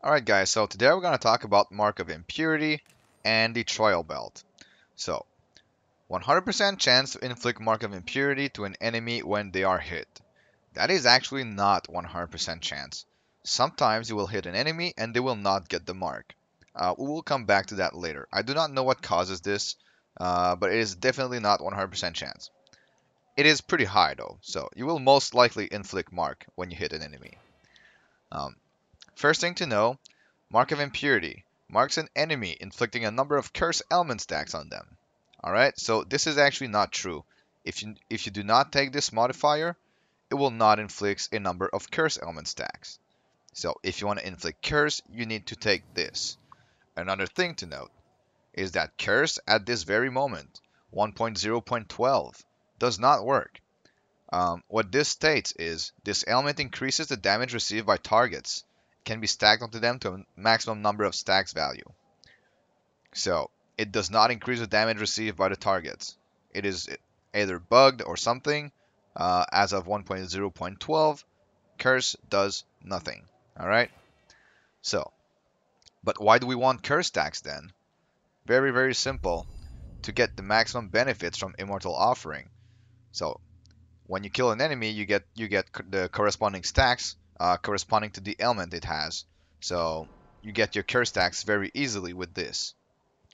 Alright guys, so today we're going to talk about Mark of Impurity and the Trial Belt. So, 100% chance to inflict Mark of Impurity to an enemy when they are hit. That is actually not 100% chance. Sometimes you will hit an enemy and they will not get the mark. Uh, we will come back to that later. I do not know what causes this, uh, but it is definitely not 100% chance. It is pretty high though, so you will most likely inflict mark when you hit an enemy. Um, first thing to know, Mark of Impurity marks an enemy inflicting a number of curse element stacks on them. Alright, so this is actually not true. If you, if you do not take this modifier, it will not inflict a number of curse element stacks. So if you want to inflict curse, you need to take this. Another thing to note is that curse at this very moment, 1.0.12, does not work. Um, what this states is this element increases the damage received by targets. Can be stacked onto them to a maximum number of stacks value. So it does not increase the damage received by the targets. It is either bugged or something. Uh, as of 1.0.12, Curse does nothing. Alright? So, but why do we want Curse stacks then? Very, very simple. To get the maximum benefits from Immortal Offering. So, when you kill an enemy, you get you get the corresponding stacks uh, corresponding to the element it has. So you get your curse stacks very easily with this.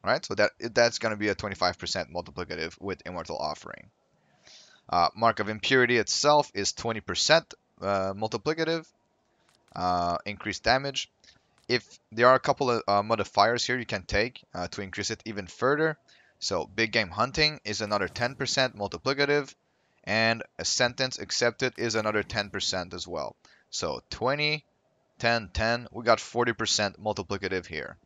Right, so that that's going to be a 25% multiplicative with Immortal Offering. Uh, Mark of Impurity itself is 20% uh, multiplicative, uh, increased damage. If there are a couple of uh, modifiers here you can take uh, to increase it even further. So Big Game Hunting is another 10% multiplicative, and a sentence accepted is another 10% as well. So 20, 10, 10, we got 40% multiplicative here.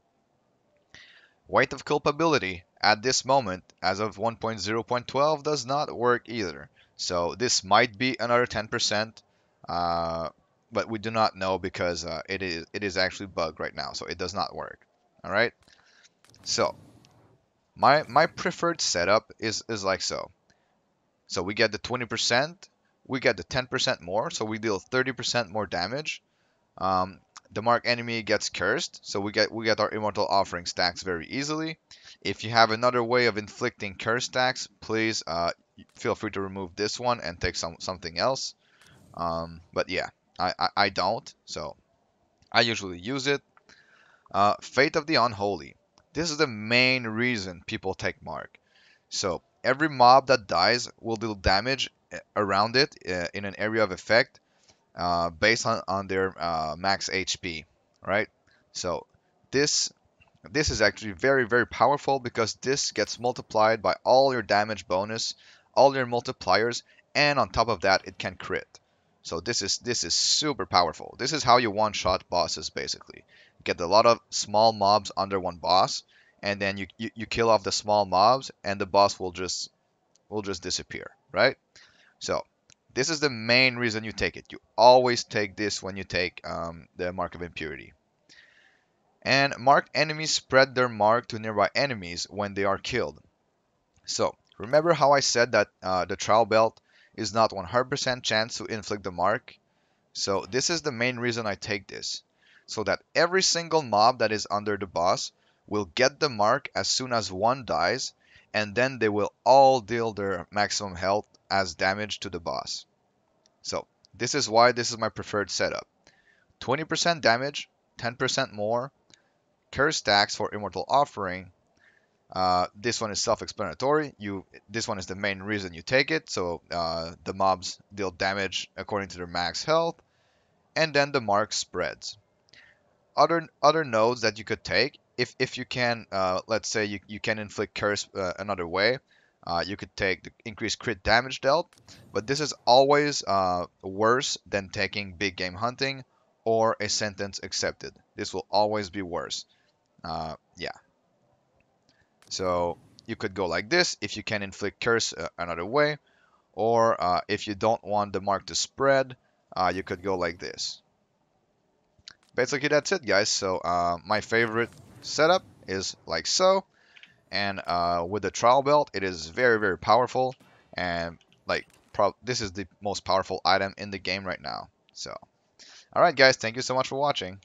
Weight of culpability at this moment, as of 1.0.12, does not work either. So this might be another 10%, uh, but we do not know because uh, it is it is actually bugged right now, so it does not work. All right. So my my preferred setup is is like so. So we get the 20%, we get the 10% more, so we deal 30% more damage. Um, the mark enemy gets cursed, so we get we get our immortal offering stacks very easily. If you have another way of inflicting curse stacks, please uh, feel free to remove this one and take some something else. Um, but yeah, I, I, I don't, so I usually use it. Uh, Fate of the Unholy. This is the main reason people take mark. So every mob that dies will deal damage around it uh, in an area of effect uh, based on, on their uh, max HP, right? So this this is actually very very powerful because this gets multiplied by all your damage bonus, all your multipliers, and on top of that it can crit. So this is this is super powerful. This is how you one-shot bosses basically. Get a lot of small mobs under one boss, and then you, you, you kill off the small mobs and the boss will just will just disappear, right? So this is the main reason you take it. You always take this when you take um, the Mark of Impurity. And marked enemies spread their mark to nearby enemies when they are killed. So remember how I said that uh, the trial belt is not 100% chance to inflict the mark? So this is the main reason I take this. So that every single mob that is under the boss will get the mark as soon as one dies, and then they will all deal their maximum health as damage to the boss. So this is why this is my preferred setup. 20% damage, 10% more, curse stacks for Immortal Offering. Uh, this one is self-explanatory. You, this one is the main reason you take it. So uh, the mobs deal damage according to their max health, and then the mark spreads. Other other nodes that you could take if if you can, uh, let's say you, you can inflict curse uh, another way, uh, you could take the increased crit damage dealt, but this is always uh, worse than taking big game hunting or a sentence accepted. This will always be worse. Uh, yeah. So you could go like this if you can inflict curse uh, another way, or if you don't want the mark to spread, you could go like this basically that's it guys so uh, my favorite setup is like so. And uh, with the trial belt, it is very, very powerful. And like, this is the most powerful item in the game right now. So, alright guys, thank you so much for watching.